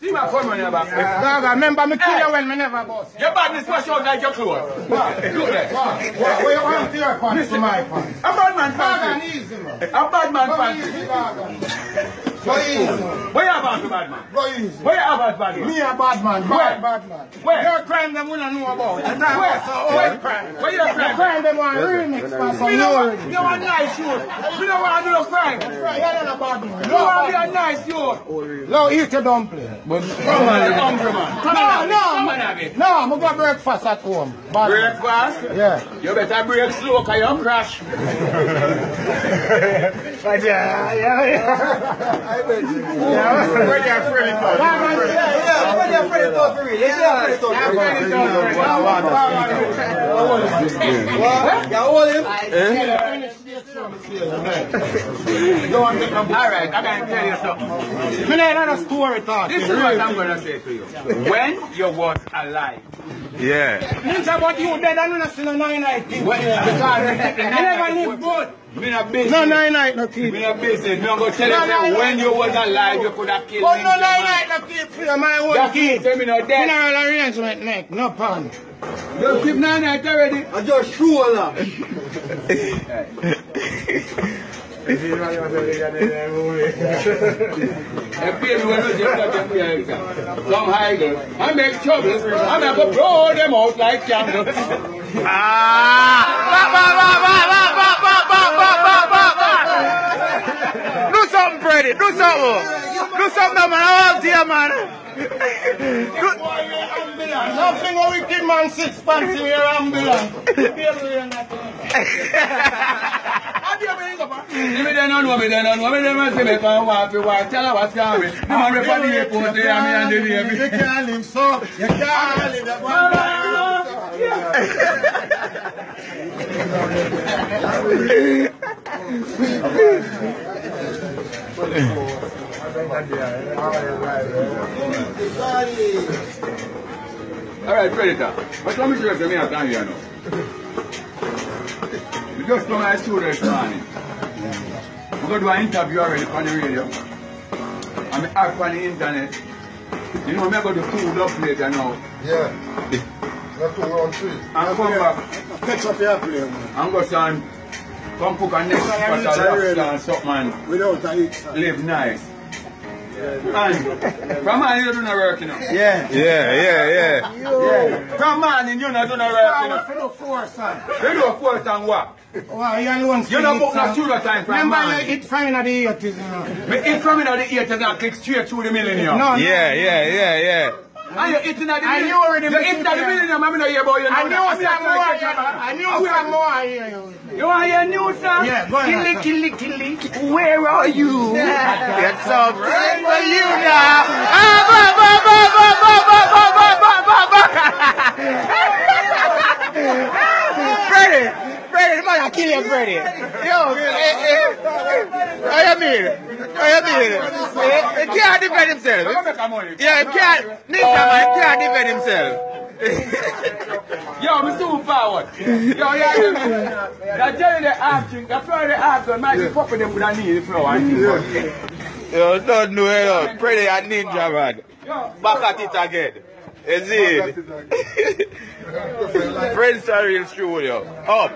See my phone when you're back. Dog, I remember me kill you when me never boss. Your badness wash out like your clothes. What? Look there. What, what you want your pants to my pants? A bad man Dog, fancy. and easy, man. A bad man Go fancy. easy, dog. Go easy, man. Where you about to bad man? Where you about bad man? Me a bad man, Where? bad, bad man. Where? Your crime them we don't know about. And that Where? was Where? crime. Where you crime? crime them want remix for some We don't want, we don't want nice youth. We don't want to do no crime. We Right, you're not a bad man. don't want to be a nice youth. Oh, no, eat your dumpling. Come on, the hungry man. Come No, no. Come on, Abby. No, I'm going to breakfast at home. Bad. Breakfast. Yeah. You better break slow, cause you crash. Like, yeah, yeah, yeah. I bet you. Yeah, where that Freddy thought? Yeah, where that Freddy thought for real? Yeah, Freddy thought for yeah. Freddy thought for real. I want him. I want him. Yeah, I want him. Eh? Of Alright, I can tell you something. Me know another story talk. This is what I'm gonna say to you. When you was alive, Yeah. Ninja, but you dead and you not see no nine night thing. when, because you take the You nine never night live good. Me not business. No nine night no Me keep. not business. Me not go tell you No, no, say no, when no. you was alive you could have killed But me. no nine night no keep for my own That kid. means say me not dead. Funeral arrangement make no pan. You keep nine night already. I just show now. MP higher. I make trouble. I never blow them out like candles. Ah! Do something, Freddy. Do something. Cruzando Amarantia, man. Nothing a wicked man six pants in your ambulance. Èmi dẹ̀ náà nù ọ̀mì dẹ̀ náà nù ọ̀mì dẹ̀ máa ṣe mẹ́fà wà fi wà tí aláwa sí àwẹ̀ ní màá rẹ̀ fọ́ọ̀dì epo ṣe àmì àdéhùn ẹ̀mí. Yẹ kí a lè sọ, yẹ kí a lè dàgbà. Thank you. All right, Predator. But let me show you me a time here now. We just come to school this morning. We go do an interview already on the radio. And me act on the internet. You know, me I go to food up later now. Yeah. That's two round three. And come back Catch up your play, man. and go stand. Come cook a next pot of lobster and something and Without a hit. live nice. And from morning you do not work, you know. Yeah. yeah, yeah, yeah. From morning you not do not work, you know. was for four, son. You do a fourth and what? Wow, you alone You don't book no studio time from Remember morning. you hit fine at the 80s, you know. Me hit from in the 80s and click straight through the millennium. No, no. Yeah, yeah, yeah, yeah. And you hitting at the I millennium. knew already You me hitting at the too, I'm not hear about you. I knew some more. I knew some more. I hear you. You want to hear news, sir? Yeah, go ahead. Killy, killy, killy. Where are you? Get some bread for you now. Ah, ba, ba, ba, ba, ba, ba, ba, ba, ba, ba, ba. Freddy, Freddy, the man I kill you, Freddy. Yo, eh, eh. You mean? You mean? Eh, He can't defend himself. Come make a money. Yeah, he can't. Ninja man, he can't defend himself. Yo, I'm too forward. Yo, yeah, yeah. That jelly the action, that flower the action, might be popping them with a knee, the flower. Yo, don't know it all. Freddy a ninja man. Back at it again. Is it? Frenz For Real studio. Up.